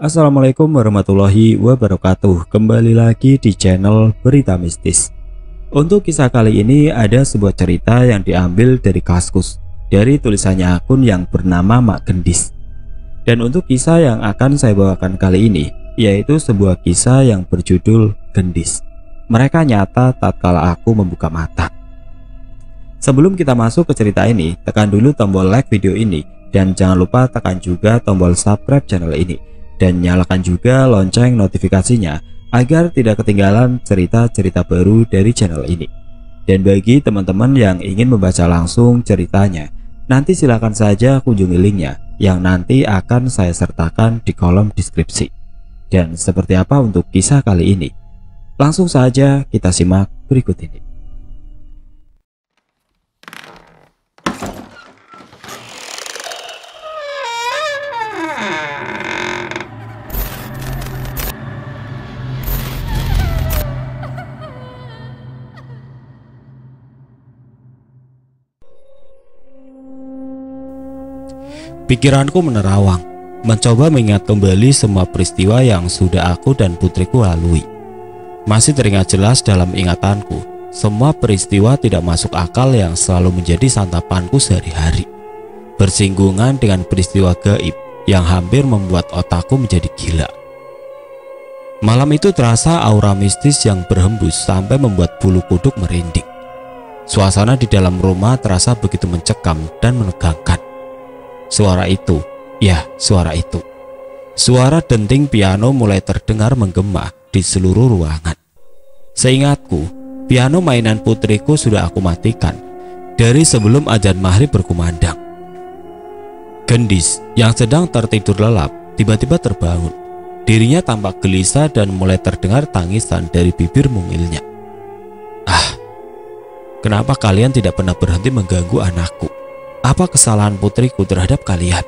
Assalamualaikum warahmatullahi wabarakatuh. Kembali lagi di channel Berita Mistis. Untuk kisah kali ini ada sebuah cerita yang diambil dari Kaskus Dari tulisannya akun yang bernama Mak Gendis. Dan untuk kisah yang akan saya bawakan kali ini Yaitu sebuah kisah yang berjudul Gendis. Mereka nyata tatkala aku membuka mata. Sebelum kita masuk ke cerita ini, tekan dulu tombol like video ini dan jangan lupa tekan juga tombol subscribe channel ini dan nyalakan juga lonceng notifikasinya agar tidak ketinggalan cerita-cerita baru dari channel ini. Dan bagi teman-teman yang ingin membaca langsung ceritanya, nanti silakan saja kunjungi linknya yang nanti akan saya sertakan di kolom deskripsi. Dan seperti apa untuk kisah kali ini? Langsung saja kita simak berikut ini. Pikiranku menerawang, mencoba mengingat kembali semua peristiwa yang sudah aku dan putriku lalui. Masih teringat jelas dalam ingatanku, semua peristiwa tidak masuk akal yang selalu menjadi santapanku sehari-hari. Bersinggungan dengan peristiwa gaib yang hampir membuat otakku menjadi gila. Malam itu terasa aura mistis yang berhembus sampai membuat bulu kuduk merinding. Suasana di dalam rumah terasa begitu mencekam dan menegangkan. Suara itu, ya suara itu. Suara denting piano mulai terdengar menggema di seluruh ruangan. Seingatku, piano mainan putriku sudah aku matikan dari sebelum ajan maghrib berkumandang. Gendis yang sedang tertidur lelap tiba-tiba terbangun. Dirinya tampak gelisah dan mulai terdengar tangisan dari bibir mungilnya. Ah, kenapa kalian tidak pernah berhenti mengganggu anakku? Apa kesalahan putriku terhadap kalian?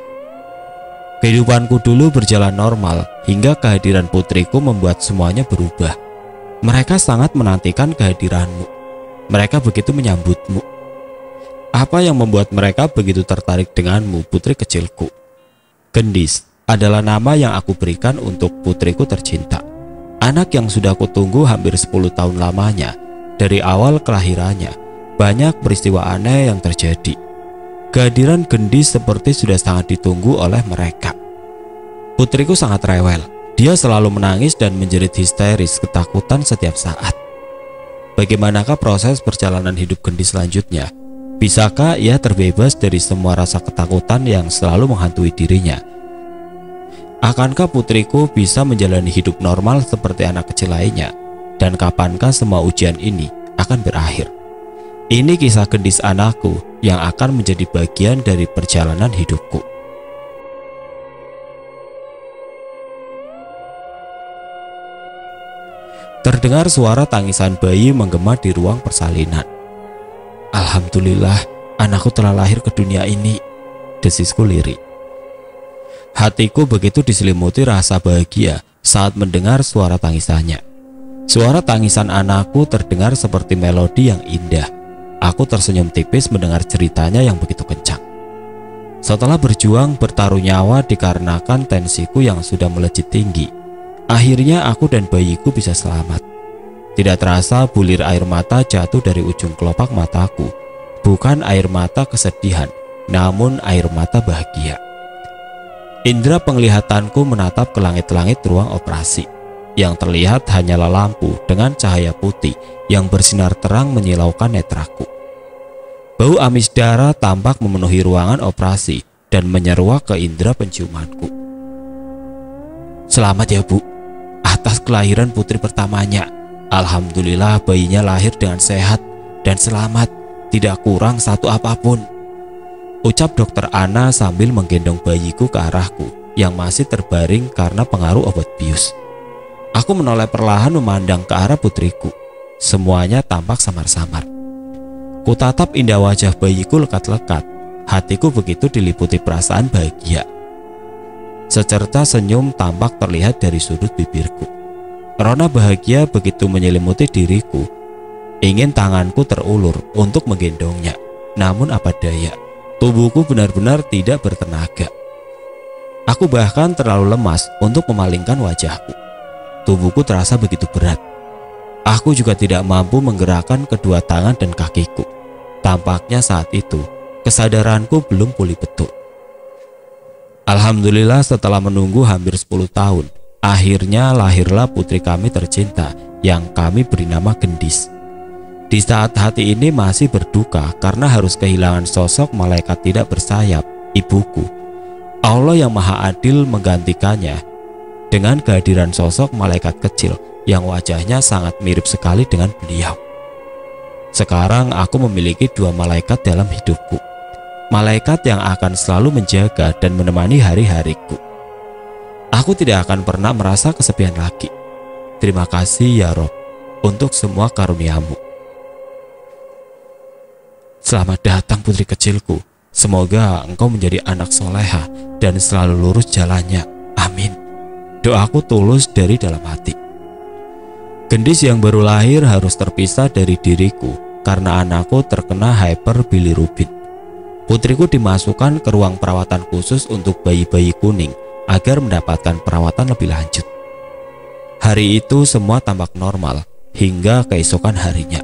Kehidupanku dulu berjalan normal hingga kehadiran putriku membuat semuanya berubah. Mereka sangat menantikan kehadiranmu. Mereka begitu menyambutmu. Apa yang membuat mereka begitu tertarik denganmu, putri kecilku? Gendis adalah nama yang aku berikan untuk putriku tercinta. Anak yang sudah aku tunggu hampir 10 tahun lamanya. Dari awal kelahirannya, banyak peristiwa aneh yang terjadi Kehadiran Gendis seperti sudah sangat ditunggu oleh mereka. Putriku sangat rewel. Dia selalu menangis dan menjerit histeris ketakutan setiap saat. Bagaimanakah proses perjalanan hidup Gendis selanjutnya? Bisakah ia terbebas dari semua rasa ketakutan yang selalu menghantui dirinya? Akankah putriku bisa menjalani hidup normal seperti anak kecil lainnya? Dan kapankah semua ujian ini akan berakhir? Ini kisah gendis anakku yang akan menjadi bagian dari perjalanan hidupku. Terdengar suara tangisan bayi menggema di ruang persalinan. Alhamdulillah, anakku telah lahir ke dunia ini, desisku lirik. Hatiku begitu diselimuti rasa bahagia saat mendengar suara tangisannya. Suara tangisan anakku terdengar seperti melodi yang indah Aku tersenyum tipis mendengar ceritanya yang begitu kencang. Setelah berjuang bertaruh nyawa dikarenakan tensiku yang sudah melejit tinggi, akhirnya aku dan bayiku bisa selamat. Tidak terasa bulir air mata jatuh dari ujung kelopak mataku. Bukan air mata kesedihan, namun air mata bahagia. Indra penglihatanku menatap ke langit-langit ruang operasi. Yang terlihat hanyalah lampu dengan cahaya putih yang bersinar terang menyilaukan netraku. Bau amis darah tampak memenuhi ruangan operasi dan menyeruak ke indera penciumanku. Selamat ya bu, atas kelahiran putri pertamanya. Alhamdulillah bayinya lahir dengan sehat dan selamat, tidak kurang satu apa pun. Ucap dokter Ana sambil menggendong bayiku ke arahku yang masih terbaring karena pengaruh obat bius. Aku menoleh perlahan memandang ke arah putriku. Semuanya tampak samar-samar. Kutatap indah wajah bayiku lekat-lekat. Hatiku begitu diliputi perasaan bahagia. Secerca senyum tampak terlihat dari sudut bibirku. Rona bahagia begitu menyelimuti diriku. Ingin tanganku terulur untuk menggendongnya. Namun apa daya, tubuhku benar-benar tidak bertenaga. Aku bahkan terlalu lemas untuk memalingkan wajahku. Tubuhku terasa begitu berat. Aku juga tidak mampu menggerakkan kedua tangan dan kakiku. Tampaknya saat itu, kesadaranku belum pulih betul. Alhamdulillah setelah menunggu hampir 10 tahun, akhirnya lahirlah putri kami tercinta yang kami beri nama Gendis. Di saat hati ini masih berduka karena harus kehilangan sosok malaikat tidak bersayap, ibuku Allah yang Maha Adil menggantikannya dengan kehadiran sosok malaikat kecil yang wajahnya sangat mirip sekali dengan beliau. Sekarang aku memiliki dua malaikat dalam hidupku. Malaikat yang akan selalu menjaga dan menemani hari-hariku. Aku tidak akan pernah merasa kesepian lagi. Terima kasih ya Rob untuk semua karuniamu. Selamat datang putri kecilku. Semoga engkau menjadi anak soleha dan selalu lurus jalannya. Amin. Doaku tulus dari dalam hati. Gendis yang baru lahir harus terpisah dari diriku karena anakku terkena hyperbilirubin. Putriku dimasukkan ke ruang perawatan khusus untuk bayi-bayi kuning agar mendapatkan perawatan lebih lanjut. Hari itu semua tampak normal hingga keesokan harinya.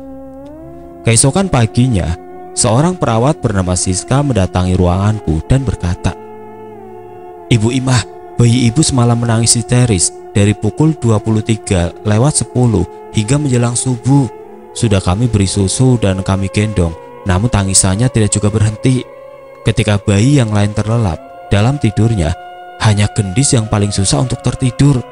Keesokan paginya, Seorang perawat bernama Siska mendatangi ruanganku dan berkata, Ibu Imah, bayi ibu semalam menangis histeris dari pukul 23 lewat 10 hingga menjelang subuh. Sudah kami beri susu dan kami gendong, namun tangisannya tidak juga berhenti. Ketika bayi yang lain terlelap dalam tidurnya, hanya gendis yang paling susah untuk tertidur.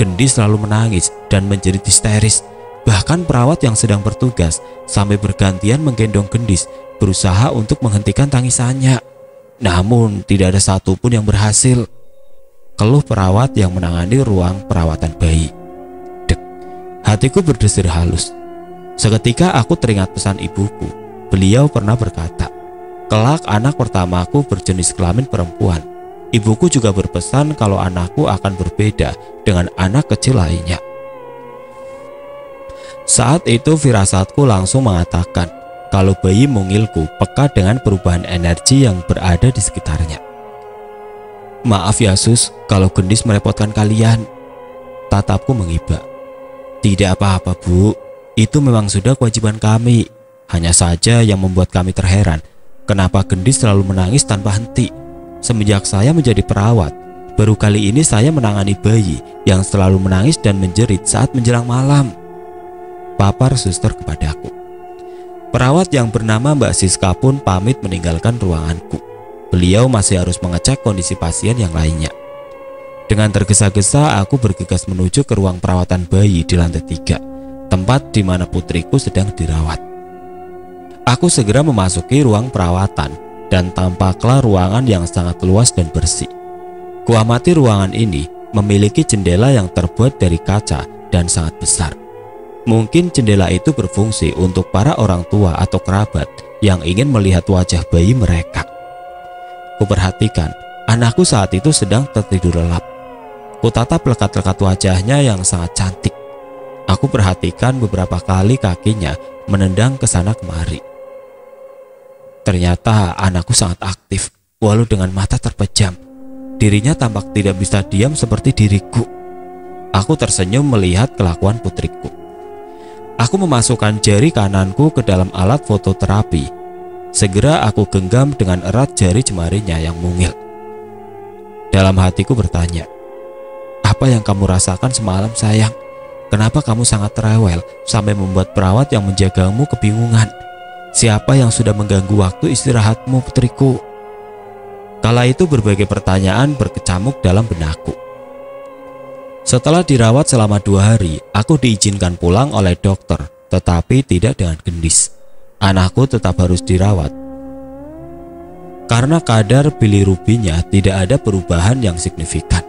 Gendis selalu menangis dan menjerit histeris. Bahkan perawat yang sedang bertugas sampai bergantian menggendong gendis berusaha untuk menghentikan tangisannya. Namun tidak ada satupun yang berhasil. Keluh perawat yang menangani ruang perawatan bayi. Dek, hatiku berdesir halus. Seketika aku teringat pesan ibuku. Beliau pernah berkata, kelak anak pertamaku berjenis kelamin perempuan. Ibuku juga berpesan kalau anakku akan berbeda dengan anak kecil lainnya. Saat itu firasatku langsung mengatakan kalau bayi mungilku peka dengan perubahan energi yang berada di sekitarnya. Maaf ya sus, kalau gendis merepotkan kalian. Tatapku mengiba. Tidak apa-apa bu, itu memang sudah kewajiban kami. Hanya saja yang membuat kami terheran, kenapa gendis selalu menangis tanpa henti. Semenjak saya menjadi perawat, baru kali ini saya menangani bayi yang selalu menangis dan menjerit saat menjelang malam. Papar suster kepadaku. Perawat yang bernama Mbak Siska pun pamit meninggalkan ruanganku. Beliau masih harus mengecek kondisi pasien yang lainnya. Dengan tergesa-gesa, aku bergegas menuju ke ruang perawatan bayi di lantai tiga, tempat di mana putriku sedang dirawat. Aku segera memasuki ruang perawatan dan tampaklah ruangan yang sangat luas dan bersih. Kuamati ruangan ini memiliki jendela yang terbuat dari kaca dan sangat besar. Mungkin jendela itu berfungsi untuk para orang tua atau kerabat yang ingin melihat wajah bayi mereka. Kuperhatikan, anakku saat itu sedang tertidur lelap. Kutatap lekat-lekat wajahnya yang sangat cantik. Aku perhatikan beberapa kali kakinya menendang ke sana kemari. Ternyata anakku sangat aktif, walau dengan mata terpejam. Dirinya tampak tidak bisa diam seperti diriku. Aku tersenyum melihat kelakuan putriku. Aku memasukkan jari kananku ke dalam alat fototerapi. Segera aku genggam dengan erat jari jemarinya yang mungil. Dalam hatiku bertanya, "Apa yang kamu rasakan semalam, sayang? Kenapa kamu sangat rewel sampai membuat perawat yang menjagamu kebingungan? Siapa yang sudah mengganggu waktu istirahatmu, putriku?" Kala itu berbagai pertanyaan berkecamuk dalam benakku. Setelah dirawat selama dua hari, aku diizinkan pulang oleh dokter, tetapi tidak dengan gendis. Anakku tetap harus dirawat. Karena kadar bilirubinnya tidak ada perubahan yang signifikan.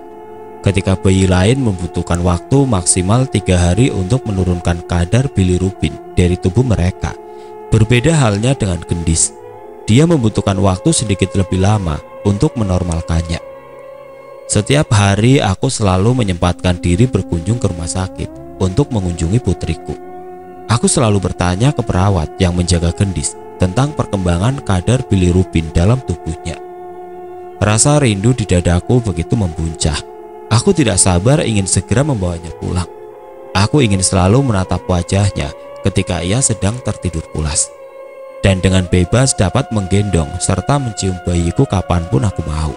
Ketika bayi lain membutuhkan waktu maksimal tiga hari untuk menurunkan kadar bilirubin dari tubuh mereka, berbeda halnya dengan gendis. Dia membutuhkan waktu sedikit lebih lama untuk menormalkannya. Setiap hari aku selalu menyempatkan diri berkunjung ke rumah sakit untuk mengunjungi putriku. Aku selalu bertanya ke perawat yang menjaga gendis tentang perkembangan kadar bilirubin dalam tubuhnya. Rasa rindu di dadaku begitu membuncah. Aku tidak sabar ingin segera membawanya pulang. Aku ingin selalu menatap wajahnya ketika ia sedang tertidur pulas. Dan dengan bebas dapat menggendong serta mencium bayiku kapan pun aku mau.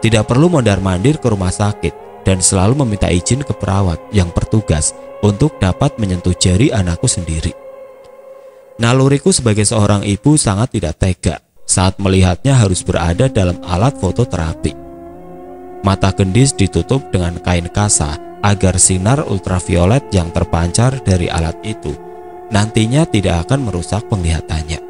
Tidak perlu mondar-mandir ke rumah sakit dan selalu meminta izin ke perawat yang bertugas untuk dapat menyentuh jari anakku sendiri. Naluriku sebagai seorang ibu sangat tidak tega saat melihatnya harus berada dalam alat fototerapi. Mata gendis ditutup dengan kain kasa agar sinar ultraviolet yang terpancar dari alat itu nantinya tidak akan merusak penglihatannya.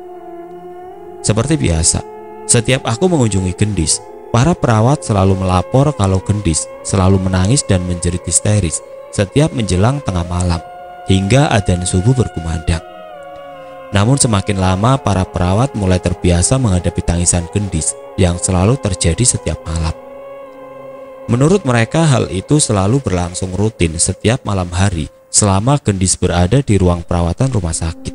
Seperti biasa, setiap aku mengunjungi gendis, para perawat selalu melapor kalau gendis selalu menangis dan menjerit histeris setiap menjelang tengah malam hingga adzan subuh berkumandang. Namun semakin lama para perawat mulai terbiasa menghadapi tangisan gendis yang selalu terjadi setiap malam. Menurut mereka hal itu selalu berlangsung rutin setiap malam hari selama gendis berada di ruang perawatan rumah sakit.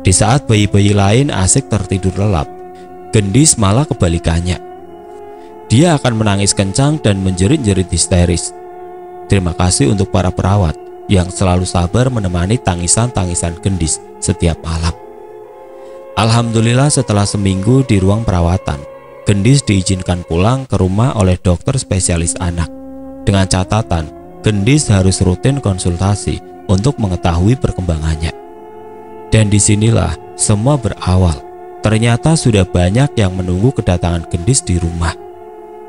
Di saat bayi-bayi lain asik tertidur lelap, gendis malah kebalikannya. Dia akan menangis kencang dan menjerit-jerit histeris. Terima kasih untuk para perawat yang selalu sabar menemani tangisan-tangisan gendis setiap malam. Alhamdulillah setelah seminggu di ruang perawatan, gendis diizinkan pulang ke rumah oleh dokter spesialis anak. Dengan catatan, gendis harus rutin konsultasi untuk mengetahui perkembangannya. Dan di sinilah semua berawal. Ternyata sudah banyak yang menunggu kedatangan gendis di rumah.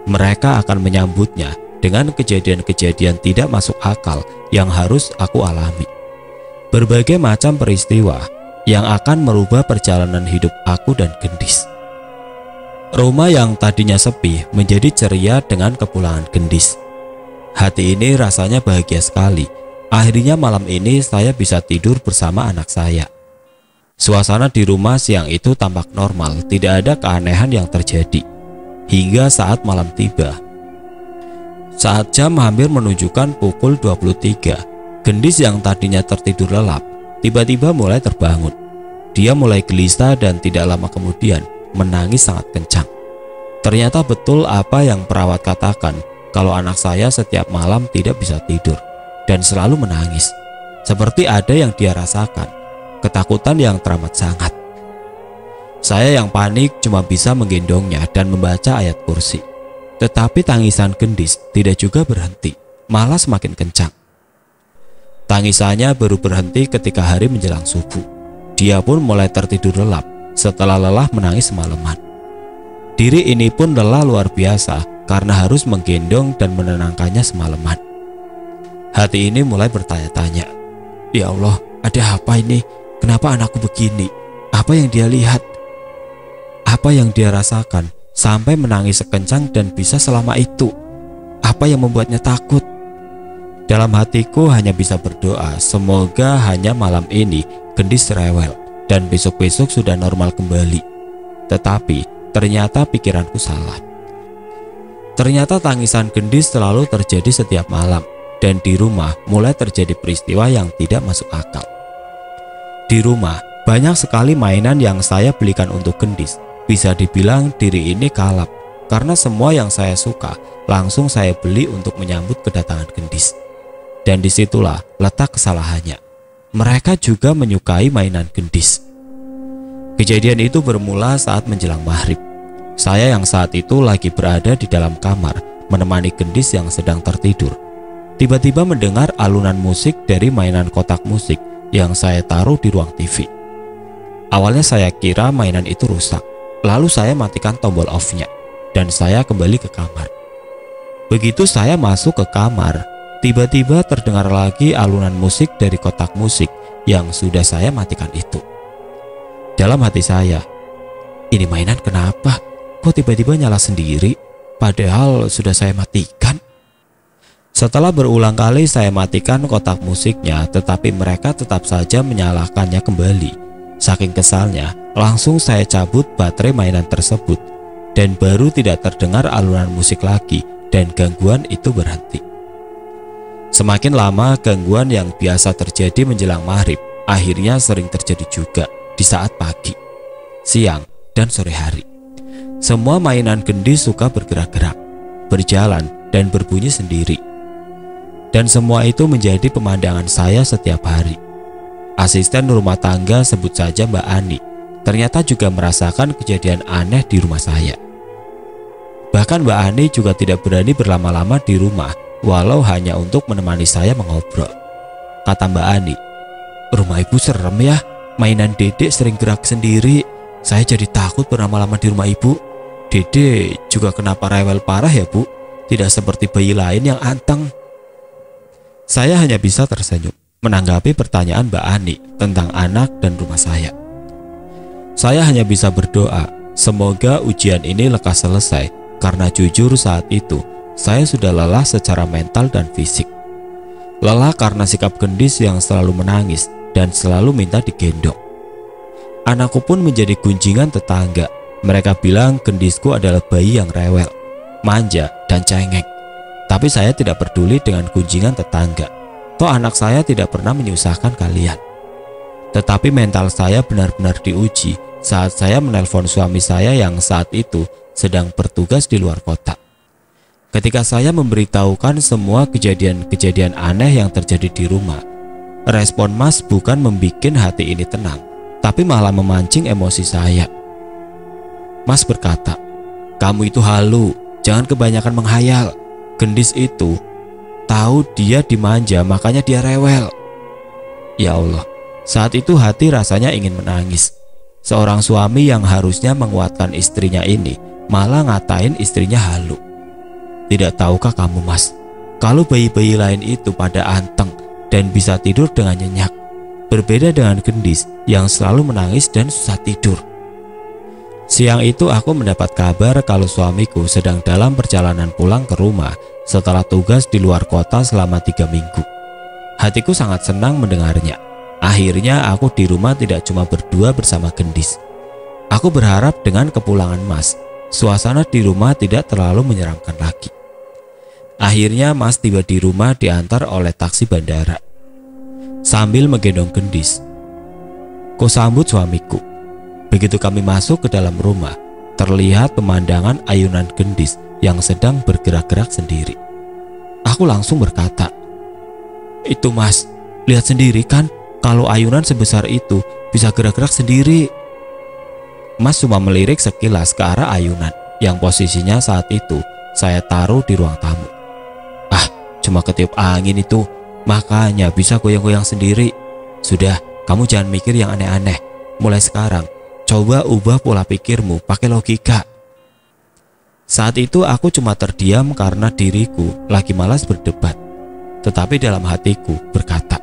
Mereka akan menyambutnya dengan kejadian-kejadian tidak masuk akal yang harus aku alami. Berbagai macam peristiwa yang akan merubah perjalanan hidup aku dan Gendis. Rumah yang tadinya sepi menjadi ceria dengan kepulangan Gendis. Hati ini rasanya bahagia sekali. Akhirnya malam ini saya bisa tidur bersama anak saya. Suasana di rumah siang itu tampak normal, tidak ada keanehan yang terjadi. Hingga saat malam tiba, saat jam hampir menunjukkan pukul 23, gendis yang tadinya tertidur lelap tiba-tiba mulai terbangun. Dia mulai gelisah dan tidak lama kemudian menangis sangat kencang. Ternyata betul apa yang perawat katakan kalau anak saya setiap malam tidak bisa tidur dan selalu menangis. Seperti ada yang dia rasakan, ketakutan yang teramat sangat. Saya yang panik cuma bisa menggendongnya dan membaca ayat kursi. Tetapi tangisan gendis tidak juga berhenti, malah semakin kencang. Tangisannya baru berhenti ketika hari menjelang subuh. Dia pun mulai tertidur lelap setelah lelah menangis semalaman. Diri ini pun lelah luar biasa karena harus menggendong dan menenangkannya semalaman. Hati ini mulai bertanya-tanya, Ya Allah, ada apa ini? Kenapa anakku begini? Apa yang dia lihat? Apa yang dia rasakan? sampai menangis sekencang dan bisa selama itu. Apa yang membuatnya takut? Dalam hatiku hanya bisa berdoa, semoga hanya malam ini gendis rewel dan besok-besok sudah normal kembali. Tetapi ternyata pikiranku salah. Ternyata tangisan gendis selalu terjadi setiap malam dan di rumah mulai terjadi peristiwa yang tidak masuk akal. Di rumah banyak sekali mainan yang saya belikan untuk gendis bisa dibilang diri ini kalap karena semua yang saya suka langsung saya beli untuk menyambut kedatangan gendis. Dan di situlah letak kesalahannya. Mereka juga menyukai mainan gendis. Kejadian itu bermula saat menjelang maghrib. Saya yang saat itu lagi berada di dalam kamar menemani gendis yang sedang tertidur. Tiba-tiba mendengar alunan musik dari mainan kotak musik yang saya taruh di ruang TV. Awalnya saya kira mainan itu rusak, Lalu saya matikan tombol off-nya dan saya kembali ke kamar. Begitu saya masuk ke kamar, tiba-tiba terdengar lagi alunan musik dari kotak musik yang sudah saya matikan itu. Dalam hati saya, ini mainan kenapa? Kok tiba-tiba nyala sendiri? Padahal sudah saya matikan. Setelah berulang kali saya matikan kotak musiknya, tetapi mereka tetap saja menyalakannya kembali. Saking kesalnya, langsung saya cabut baterai mainan tersebut dan baru tidak terdengar alunan musik lagi dan gangguan itu berhenti. Semakin lama gangguan yang biasa terjadi menjelang maghrib akhirnya sering terjadi juga di saat pagi, siang, dan sore hari. Semua mainan gendis suka bergerak-gerak, berjalan, dan berbunyi sendiri. Dan semua itu menjadi pemandangan saya setiap hari. Asisten rumah tangga sebut saja Mbak Ani, ternyata juga merasakan kejadian aneh di rumah saya. Bahkan Mbak Ani juga tidak berani berlama-lama di rumah, walau hanya untuk menemani saya mengobrol. Kata Mbak Ani, rumah ibu serem ya, mainan dedek sering gerak sendiri. Saya jadi takut berlama-lama di rumah ibu. Dede juga kenapa rewel parah ya bu? Tidak seperti bayi lain yang anteng. Saya hanya bisa tersenyum menanggapi pertanyaan Mbak Ani tentang anak dan rumah saya. Saya hanya bisa berdoa, semoga ujian ini lekas selesai karena jujur saat itu saya sudah lelah secara mental dan fisik. Lelah karena sikap gendis yang selalu menangis dan selalu minta digendong. Anakku pun menjadi gunjingan tetangga mereka bilang gendisku adalah bayi yang rewel, manja, dan cengeng. Tapi saya tidak peduli dengan kunjingan tetangga. Toh anak saya tidak pernah menyusahkan kalian. Tetapi mental saya benar-benar diuji saat saya menelpon suami saya yang saat itu sedang bertugas di luar kota. Ketika saya memberitahukan semua kejadian-kejadian aneh yang terjadi di rumah, respon Mas bukan membuat hati ini tenang, tapi malah memancing emosi saya. Mas berkata, kamu itu halu, jangan kebanyakan menghayal. Gendis itu tahu dia dimanja makanya dia rewel. Ya Allah, saat itu hati rasanya ingin menangis. Seorang suami yang harusnya menguatkan istrinya ini malah ngatain istrinya halu. Tidak tahukah kamu mas, kalau bayi-bayi lain itu pada anteng dan bisa tidur dengan nyenyak, berbeda dengan gendis yang selalu menangis dan susah tidur. Siang itu aku mendapat kabar kalau suamiku sedang dalam perjalanan pulang ke rumah setelah tugas di luar kota selama tiga minggu. Hatiku sangat senang mendengarnya. Akhirnya aku di rumah tidak cuma berdua bersama Gendis. Aku berharap dengan kepulangan Mas, suasana di rumah tidak terlalu menyeramkan lagi. Akhirnya Mas tiba di rumah diantar oleh taksi bandara. Sambil menggendong Gendis, Ku sambut suamiku. Begitu kami masuk ke dalam rumah, terlihat pemandangan ayunan gendis yang sedang bergerak-gerak sendiri. Aku langsung berkata, "Itu, Mas, lihat sendiri kan kalau ayunan sebesar itu bisa gerak-gerak sendiri." Mas cuma melirik sekilas ke arah ayunan yang posisinya saat itu saya taruh di ruang tamu. Ah, cuma ketiup angin itu, makanya bisa goyang-goyang sendiri. Sudah, kamu jangan mikir yang aneh-aneh. Mulai sekarang, Coba ubah pola pikirmu pakai logika. Saat itu aku cuma terdiam karena diriku lagi malas berdebat. Tetapi dalam hatiku berkata,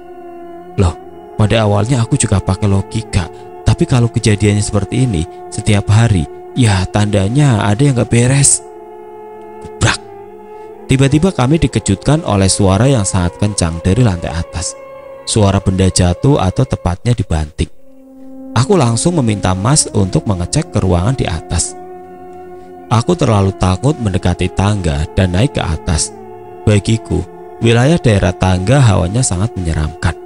Loh, pada awalnya aku juga pakai logika. Tapi kalau kejadiannya seperti ini setiap hari, ya tandanya ada yang gak beres. Brak. Tiba-tiba kami dikejutkan oleh suara yang sangat kencang dari lantai atas. Suara benda jatuh atau tepatnya dibanting. Aku langsung meminta Mas untuk mengecek ke ruangan di atas. Aku terlalu takut mendekati tangga dan naik ke atas. Bagiku, wilayah daerah tangga hawanya sangat menyeramkan.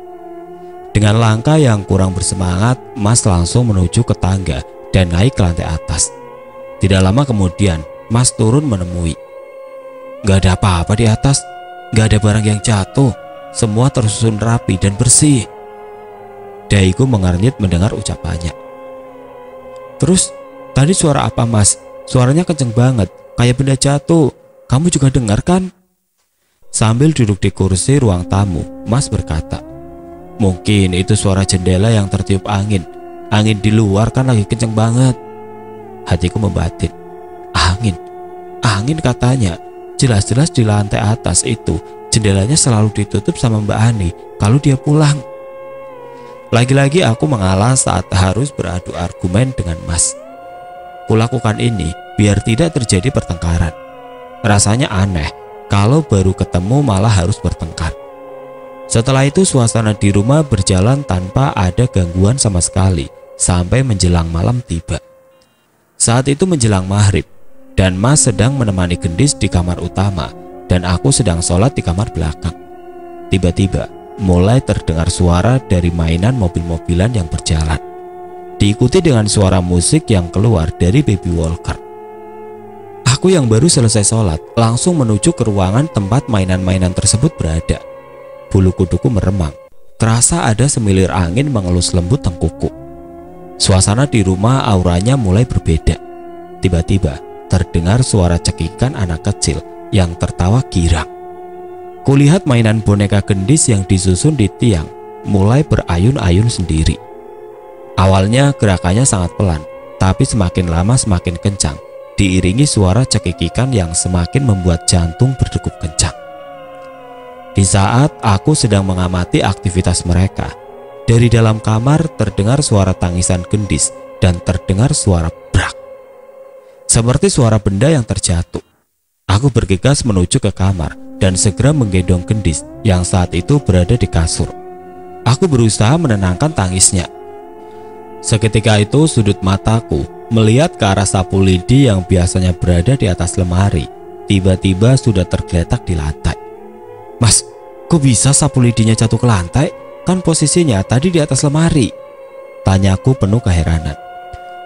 Dengan langkah yang kurang bersemangat, Mas langsung menuju ke tangga dan naik ke lantai atas. Tidak lama kemudian, Mas turun menemui. Gak ada apa-apa di atas, gak ada barang yang jatuh, semua tersusun rapi dan bersih. Daiku mengernyit mendengar ucapannya. Terus, tadi suara apa mas? Suaranya kenceng banget, kayak benda jatuh. Kamu juga dengar kan? Sambil duduk di kursi ruang tamu, Mas berkata, Mungkin itu suara jendela yang tertiup angin. Angin di luar kan lagi kenceng banget. Hatiku membatin. Angin? Angin katanya. Jelas-jelas di lantai atas itu, jendelanya selalu ditutup sama Mbak Ani kalau dia pulang. Lagi-lagi aku mengalah saat harus beradu argumen dengan Mas. Kulakukan ini biar tidak terjadi pertengkaran. Rasanya aneh kalau baru ketemu malah harus bertengkar. Setelah itu suasana di rumah berjalan tanpa ada gangguan sama sekali sampai menjelang malam tiba. Saat itu menjelang maghrib dan Mas sedang menemani gendis di kamar utama dan aku sedang sholat di kamar belakang. Tiba-tiba mulai terdengar suara dari mainan mobil-mobilan yang berjalan. Diikuti dengan suara musik yang keluar dari baby walker. Aku yang baru selesai sholat langsung menuju ke ruangan tempat mainan-mainan tersebut berada. Bulu kuduku meremang. Terasa ada semilir angin mengelus lembut tengkuku. Suasana di rumah auranya mulai berbeda. Tiba-tiba terdengar suara cekikan anak kecil yang tertawa girang. Kulihat mainan boneka gendis yang disusun di tiang mulai berayun-ayun sendiri. Awalnya gerakannya sangat pelan, tapi semakin lama semakin kencang, diiringi suara cekikikan yang semakin membuat jantung berdegup kencang. Di saat aku sedang mengamati aktivitas mereka, dari dalam kamar terdengar suara tangisan gendis dan terdengar suara brak. Seperti suara benda yang terjatuh. Aku bergegas menuju ke kamar dan segera menggendong gendis yang saat itu berada di kasur. Aku berusaha menenangkan tangisnya. Seketika itu sudut mataku melihat ke arah sapu lidi yang biasanya berada di atas lemari. Tiba-tiba sudah tergeletak di lantai. Mas, kok bisa sapu lidinya jatuh ke lantai? Kan posisinya tadi di atas lemari. Tanyaku penuh keheranan.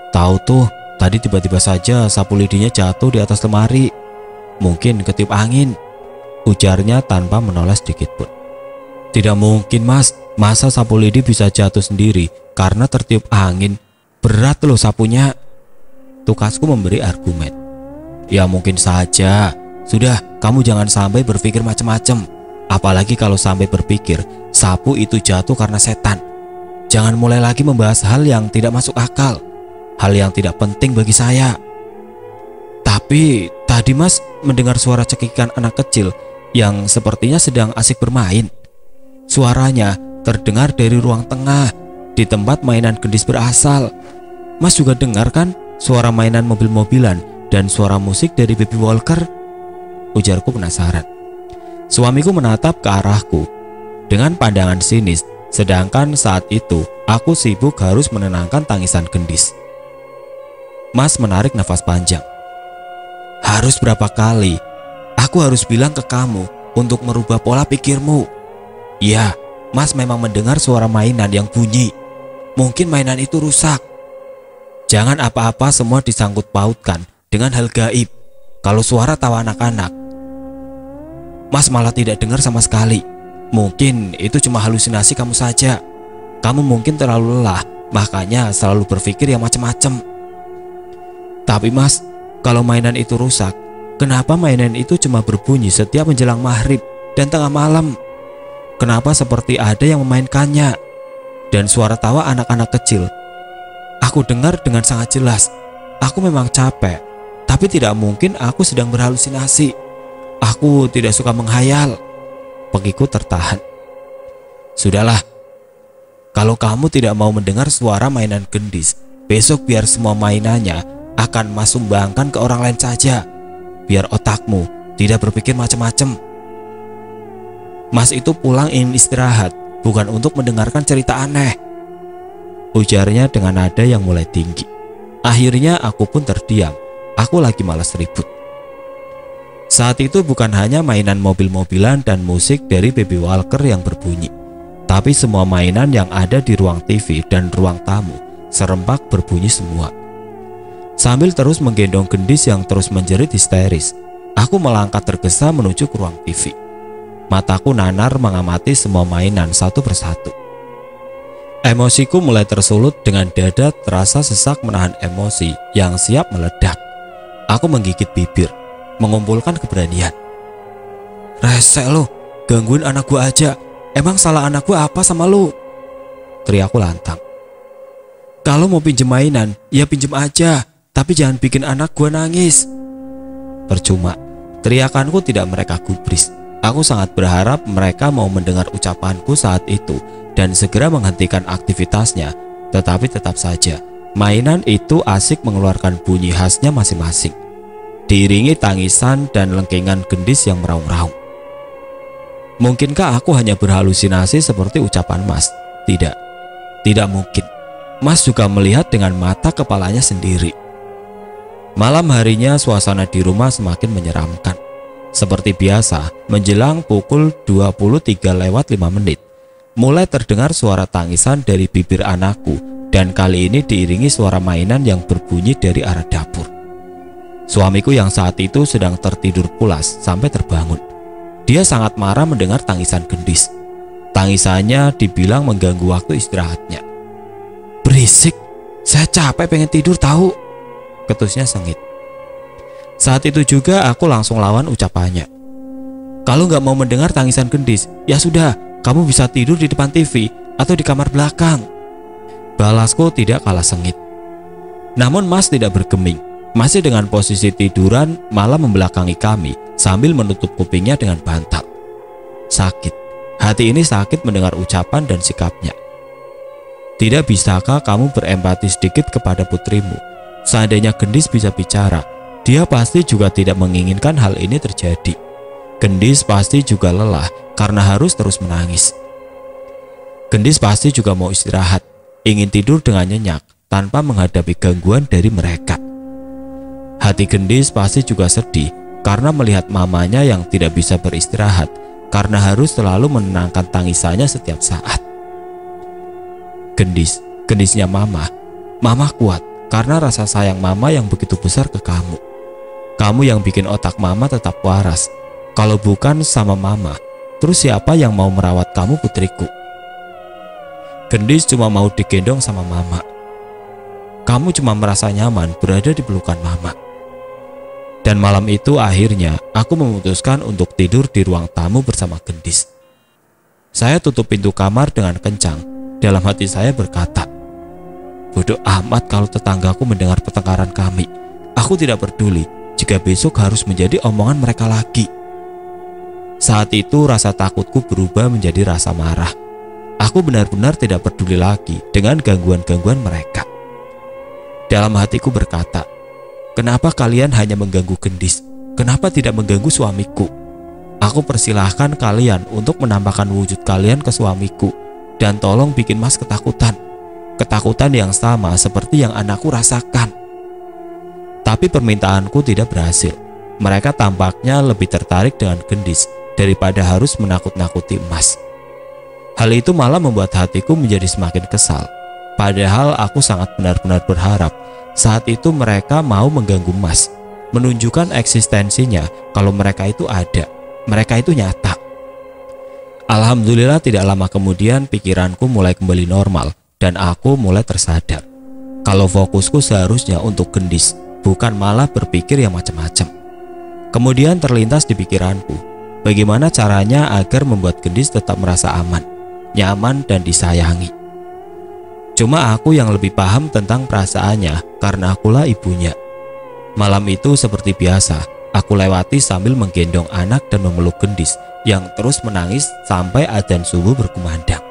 Tahu tuh, tadi tiba-tiba saja sapu lidinya jatuh di atas lemari. Mungkin ketip angin. Ujarnya tanpa menoleh sedikit pun. Tidak mungkin mas, masa sapu lidi bisa jatuh sendiri karena tertiup angin. Berat loh sapunya. Tukasku memberi argumen. Ya mungkin saja. Sudah, kamu jangan sampai berpikir macam-macam. Apalagi kalau sampai berpikir sapu itu jatuh karena setan. Jangan mulai lagi membahas hal yang tidak masuk akal. Hal yang tidak penting bagi saya. Tapi tadi mas mendengar suara cekikan anak kecil yang sepertinya sedang asik bermain. Suaranya terdengar dari ruang tengah di tempat mainan gendis berasal. Mas juga dengar kan suara mainan mobil-mobilan dan suara musik dari Baby Walker? Ujarku penasaran. Suamiku menatap ke arahku dengan pandangan sinis, sedangkan saat itu aku sibuk harus menenangkan tangisan gendis. Mas menarik nafas panjang. Harus berapa kali Aku harus bilang ke kamu untuk merubah pola pikirmu. Ya, Mas memang mendengar suara mainan yang bunyi. Mungkin mainan itu rusak. Jangan apa-apa semua disangkut pautkan dengan hal gaib. Kalau suara tawa anak-anak, Mas malah tidak dengar sama sekali. Mungkin itu cuma halusinasi kamu saja. Kamu mungkin terlalu lelah, makanya selalu berpikir yang macam-macam. Tapi Mas, kalau mainan itu rusak, Kenapa mainan itu cuma berbunyi setiap menjelang maghrib dan tengah malam? Kenapa seperti ada yang memainkannya? Dan suara tawa anak-anak kecil. Aku dengar dengan sangat jelas. Aku memang capek, tapi tidak mungkin aku sedang berhalusinasi. Aku tidak suka menghayal. Pegiku tertahan. Sudahlah, kalau kamu tidak mau mendengar suara mainan gendis, besok biar semua mainannya akan masuk bangkan ke orang lain saja biar otakmu tidak berpikir macam-macam. Mas itu pulang ingin istirahat, bukan untuk mendengarkan cerita aneh. Ujarnya dengan nada yang mulai tinggi. Akhirnya aku pun terdiam. Aku lagi malas ribut. Saat itu bukan hanya mainan mobil-mobilan dan musik dari Baby Walker yang berbunyi, tapi semua mainan yang ada di ruang TV dan ruang tamu serempak berbunyi semua. Sambil terus menggendong gendis yang terus menjerit histeris, aku melangkah tergesa menuju ke ruang TV. Mataku nanar mengamati semua mainan satu persatu. Emosiku mulai tersulut dengan dada terasa sesak menahan emosi yang siap meledak. Aku menggigit bibir, mengumpulkan keberanian. Resek lo, gangguin anak gua aja. Emang salah anak gua apa sama lo? Teriakku lantang. Kalau mau pinjem mainan, ya pinjem aja. Tapi jangan bikin anak gue nangis. Percuma, teriakanku tidak mereka gubris. Aku sangat berharap mereka mau mendengar ucapanku saat itu dan segera menghentikan aktivitasnya. Tetapi tetap saja, mainan itu asik mengeluarkan bunyi khasnya masing-masing. Diiringi tangisan dan lengkingan gendis yang meraung-raung. Mungkinkah aku hanya berhalusinasi seperti ucapan Mas? Tidak, tidak mungkin. Mas juga melihat dengan mata kepalanya sendiri. Malam harinya suasana di rumah semakin menyeramkan. Seperti biasa, menjelang pukul 23 lewat 5 menit, mulai terdengar suara tangisan dari bibir anakku dan kali ini diiringi suara mainan yang berbunyi dari arah dapur. Suamiku yang saat itu sedang tertidur pulas sampai terbangun. Dia sangat marah mendengar tangisan gendis. Tangisannya dibilang mengganggu waktu istirahatnya. Berisik, saya capek pengen tidur tahu. Ketusnya sengit. Saat itu juga aku langsung lawan ucapannya. Kalau nggak mau mendengar tangisan gendis, ya sudah, kamu bisa tidur di depan TV atau di kamar belakang. Balasku tidak kalah sengit. Namun Mas tidak bergeming masih dengan posisi tiduran malah membelakangi kami sambil menutup kupingnya dengan bantal. Sakit. Hati ini sakit mendengar ucapan dan sikapnya. Tidak bisakah kamu berempati sedikit kepada putrimu? Seandainya Gendis bisa bicara, dia pasti juga tidak menginginkan hal ini terjadi. Gendis pasti juga lelah karena harus terus menangis. Gendis pasti juga mau istirahat, ingin tidur dengan nyenyak tanpa menghadapi gangguan dari mereka. Hati Gendis pasti juga sedih karena melihat mamanya yang tidak bisa beristirahat karena harus selalu menenangkan tangisannya setiap saat. Gendis, gendisnya mama. Mama kuat karena rasa sayang mama yang begitu besar ke kamu. Kamu yang bikin otak mama tetap waras. Kalau bukan sama mama, terus siapa yang mau merawat kamu putriku? Gendis cuma mau digendong sama mama. Kamu cuma merasa nyaman berada di pelukan mama. Dan malam itu akhirnya aku memutuskan untuk tidur di ruang tamu bersama Gendis. Saya tutup pintu kamar dengan kencang. Dalam hati saya berkata, Bodoh amat kalau tetanggaku mendengar pertengkaran kami. Aku tidak peduli jika besok harus menjadi omongan mereka lagi. Saat itu rasa takutku berubah menjadi rasa marah. Aku benar-benar tidak peduli lagi dengan gangguan-gangguan mereka. Dalam hatiku berkata, Kenapa kalian hanya mengganggu gendis? Kenapa tidak mengganggu suamiku? Aku persilahkan kalian untuk menampakkan wujud kalian ke suamiku dan tolong bikin mas ketakutan. Ketakutan yang sama seperti yang anakku rasakan. Tapi permintaanku tidak berhasil. Mereka tampaknya lebih tertarik dengan gendis daripada harus menakut-nakuti emas. Hal itu malah membuat hatiku menjadi semakin kesal. Padahal aku sangat benar-benar berharap saat itu mereka mau mengganggu Mas, menunjukkan eksistensinya kalau mereka itu ada, mereka itu nyata. Alhamdulillah tidak lama kemudian pikiranku mulai kembali normal dan aku mulai tersadar. Kalau fokusku seharusnya untuk gendis, bukan malah berpikir yang macam-macam. Kemudian terlintas di pikiranku, bagaimana caranya agar membuat gendis tetap merasa aman, nyaman dan disayangi. Cuma aku yang lebih paham tentang perasaannya karena akulah ibunya. Malam itu seperti biasa, aku lewati sambil menggendong anak dan memeluk gendis yang terus menangis sampai adzan subuh berkumandang.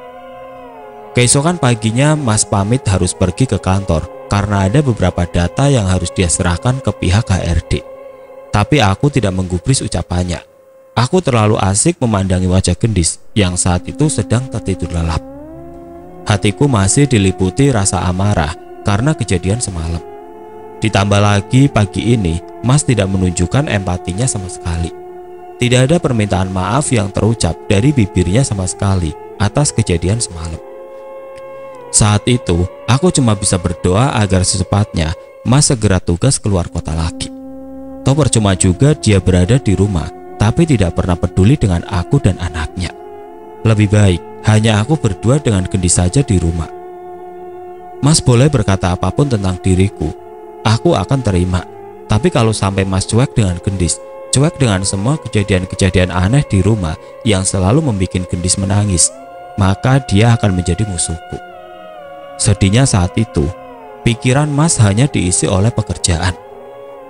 Keesokan paginya Mas pamit harus pergi ke kantor karena ada beberapa data yang harus dia serahkan ke pihak HRD. Tapi aku tidak menggubris ucapannya. Aku terlalu asik memandangi wajah gendis yang saat itu sedang tertidur lelap. Hatiku masih diliputi rasa amarah karena kejadian semalam. Ditambah lagi pagi ini, Mas tidak menunjukkan empatinya sama sekali. Tidak ada permintaan maaf yang terucap dari bibirnya sama sekali atas kejadian semalam. Saat itu, aku cuma bisa berdoa agar secepatnya Mas segera tugas keluar kota lagi. Toh percuma juga dia berada di rumah, tapi tidak pernah peduli dengan aku dan anaknya. Lebih baik hanya aku berdua dengan gendis saja di rumah. Mas boleh berkata apa pun tentang diriku, aku akan terima. Tapi kalau sampai Mas cuek dengan gendis, cuek dengan semua kejadian-kejadian aneh di rumah yang selalu membuat gendis menangis, maka dia akan menjadi musuhku. Sedihnya saat itu, pikiran Mas hanya diisi oleh pekerjaan.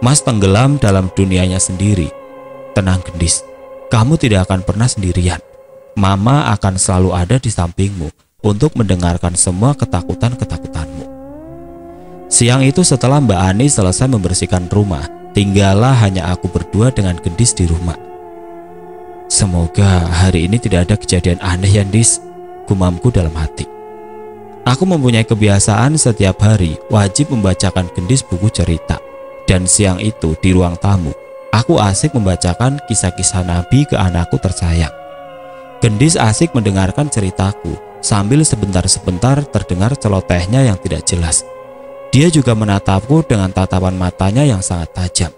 Mas tenggelam dalam dunianya sendiri. Tenang gendis, kamu tidak akan pernah sendirian. Mama akan selalu ada di sampingmu untuk mendengarkan semua ketakutan-ketakutanmu. Siang itu setelah Mbak Ani selesai membersihkan rumah, tinggallah hanya aku berdua dengan gendis di rumah. Semoga hari ini tidak ada kejadian aneh yang dis, gumamku dalam hati. Aku mempunyai kebiasaan setiap hari wajib membacakan gendis buku cerita. Dan siang itu di ruang tamu, aku asik membacakan kisah-kisah Nabi ke anakku tersayang. Gendis asik mendengarkan ceritaku sambil sebentar-sebentar terdengar celotehnya yang tidak jelas. Dia juga menatapku dengan tatapan matanya yang sangat tajam.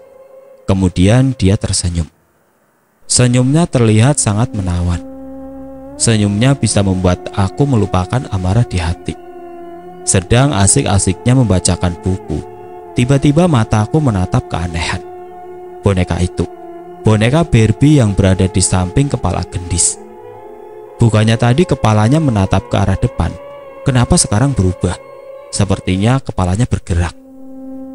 Kemudian dia tersenyum. Senyumnya terlihat sangat menawan. Senyumnya bisa membuat aku melupakan amarah di hati. Sedang asik-asiknya membacakan buku, tiba-tiba mataku menatap keanehan. Boneka itu, boneka Barbie yang berada di samping kepala gendis. Bukannya tadi kepalanya menatap ke arah depan, kenapa sekarang berubah? Sepertinya kepalanya bergerak.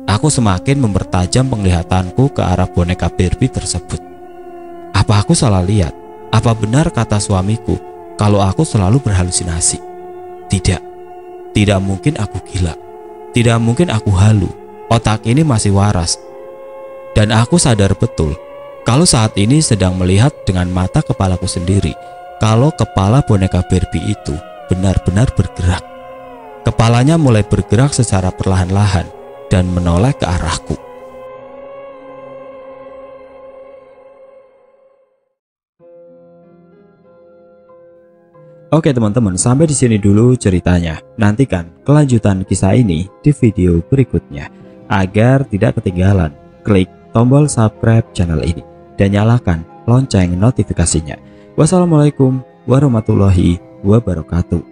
Aku semakin mempertajam penglihatanku ke arah boneka Barbie tersebut. Apa aku salah lihat? Apa benar kata suamiku kalau aku selalu berhalusinasi. Tidak, tidak mungkin aku gila. Tidak mungkin aku halu. Otak ini masih waras. Dan aku sadar betul kalau saat ini sedang melihat dengan mata kepalaku sendiri kalau kepala boneka Barbie itu benar-benar bergerak. Kepalanya mulai bergerak secara perlahan-lahan dan menoleh ke arahku. Oke teman-teman, sampai di sini dulu ceritanya. Nantikan kelanjutan kisah ini di video berikutnya. Agar tidak ketinggalan, klik tombol subscribe channel ini dan nyalakan lonceng notifikasinya. Wassalamualaikum warahmatullahi wabarakatuh.